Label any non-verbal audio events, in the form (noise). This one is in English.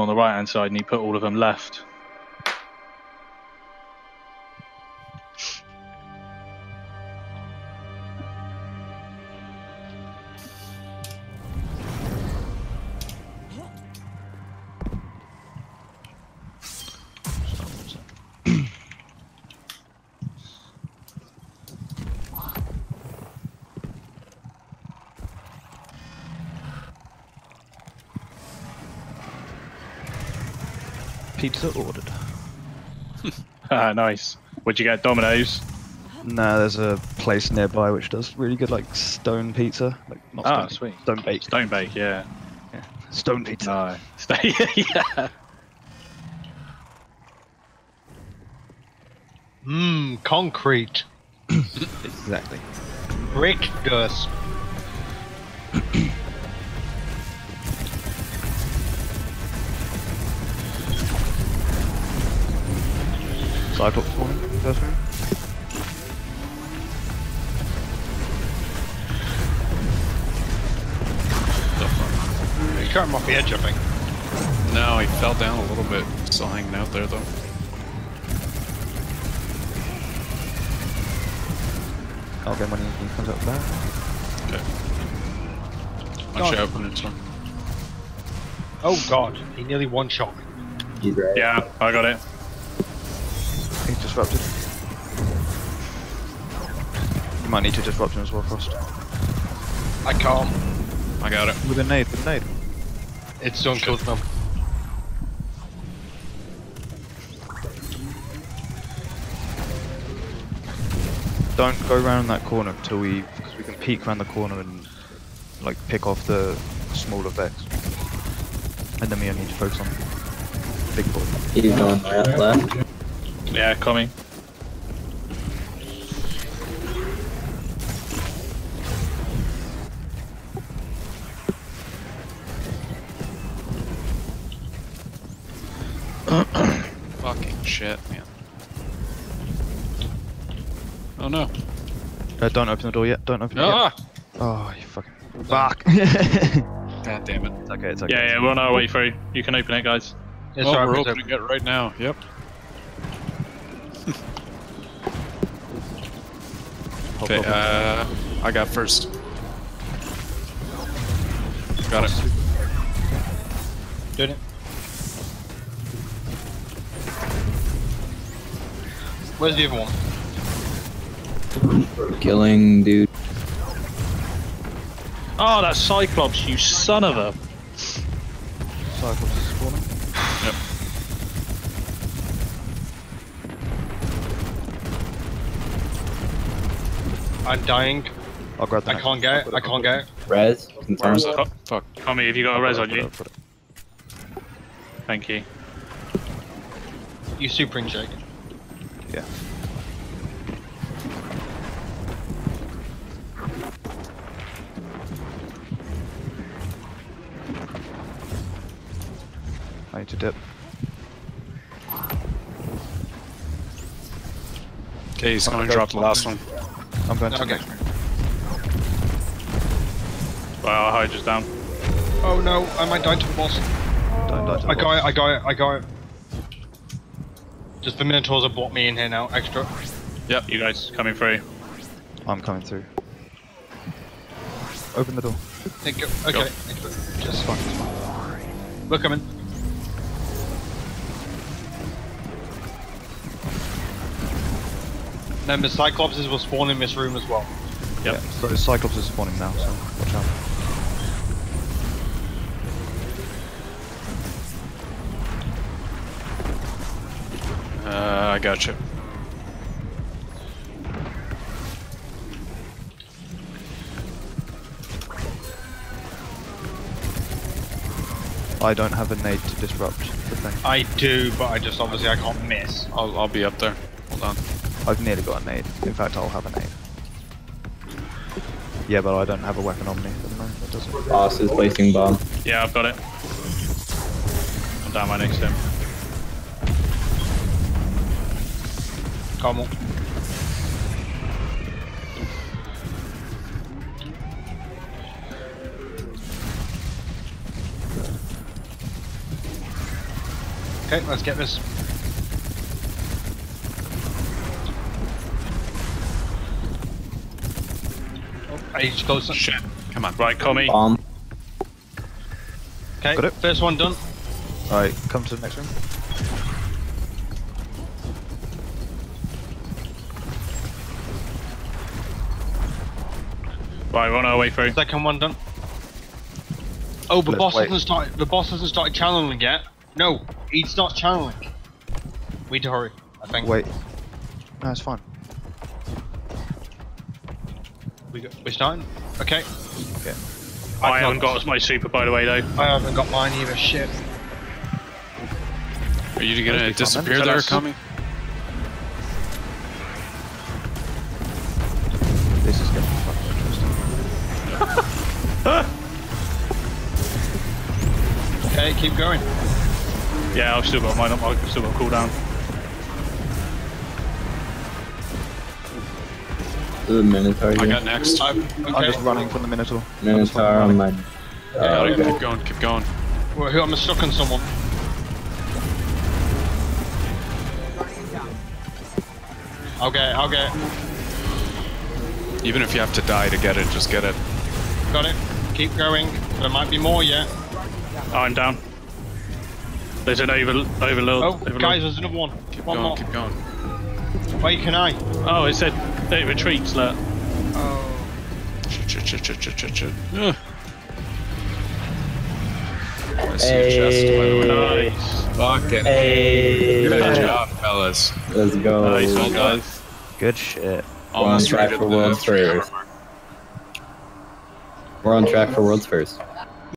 on the right hand side and he put all of them left. Pizza ordered. (laughs) Ah, nice. Would you get Domino's? No, there's a place nearby which does really good like stone pizza. Like not Ah, stone, sweet. stone baked. Stone bake, yeah. Stone pizza. No. (laughs) Stay, yeah. Mmm, concrete. (coughs) Exactly. Brick dust. Cyclops spawning, first room. You cut him off the edge, I think. No, he fell down a little bit. Still hanging out there though. I'll get money when he comes up the back. Okay. Watch out when it's on. Oh god, he nearly one shot me. Right. Yeah, I got it. He's disrupted. You might need to disrupt him as well, Frost. I can't. I got it. With a nade, with a nade. It's done killed them. Don't go around that corner until we, because we can peek around the corner and like pick off the smaller vex. And then we only need to focus on big boy. He's going left, left. Yeah, coming. (coughs) Fucking shit, man. Oh no. Uh, don't open the door yet. Don't open it Ah! yet. Oh, you fucking fuck. (laughs) God damn it. It's okay. It's okay. Yeah, yeah, we're on our way through. You can open it, guys. It's well, alright, we're it's opening it right now. Yep. Hop, Okay, hop, hop. uh, I got first. Got it. Did it. Where's the other one? Killing dude. Oh, that Cyclops, you son of a. Cyclops is spawning. I'm dying. I'll grab the I can't one. get I'll it. I can't get it. Res. Confirm. Where's? Oh, fuck. Tommy, have you got a I'll res put on you? It. Thank you. You super inject. Yeah. I need to dip. Okay, he's gonna drop the last one. I'm going to Okay. next room. Well, our hide just down. Oh no, I might die to the boss. Don't die to the I got it, I got it, I got it. Just the Minotaurs have brought me in here now, extra. Yep, you guys coming through. I'm coming through. Open the door. Thank you. Okay, Go. extra. It's Just fine. We're coming. Then the Cyclopses will spawn in this room as well. Yep. Yeah, so Cyclops is spawning now, so watch out. Uh, I got you. I don't have a nade to disrupt the thing. I do, but I just obviously I can't miss. I'll, I'll be up there. Hold on. I've nearly got a nade. In fact, I'll have a nade. Yeah, but I don't have a weapon on me at the moment. That doesn't. Boss is placing bomb. Yeah, I've got it. I'm down right next to him. Come on. Okay, let's get this. Age closer. Shit. Come on. Right, Commie. Bomb. Okay, Got it. first one done. Alright, come to the next room. Right, we're on our way through. Second one done. Oh, the Let's boss wait. hasn't started. The boss hasn't started channeling yet. No, he's not channeling. We need to hurry. I think. Wait. No, it's fine. We go, we're starting. Okay. Okay. I haven't got my super, by the way, though. I haven't got mine either. Shit. Are you gonna Must be fun, disappear then. there, Tell us. Kami? This is getting fucking interesting. (laughs) Okay, keep going. Yeah, I've still got mine up. I've still got cooldown. The Minotaur I here. got next. I'm, I'm just running from the Minotaur. Minotaur on my. Yeah, Uh, keep going, keep going. Well, who I'm stuck on someone. I'll get it, I'll get it. Even if you have to die to get it, just get it. Got it. Keep going. There might be more yet. Oh, I'm down. There's an over, overload. Oh, overload. guys, there's another one. Keep one going, more. keep going. Wait, can I? Oh, it said it retreats. Look. Oh. Shit, shit, shit, shit, shit, shit, shit. Ugh. I see a chest, by. Nice. Fucking Hey, good job, fellas. let's go. Nice, well done. guys. Good shit. Almost track rated for world's three first. hour mark. We're on track for world's first.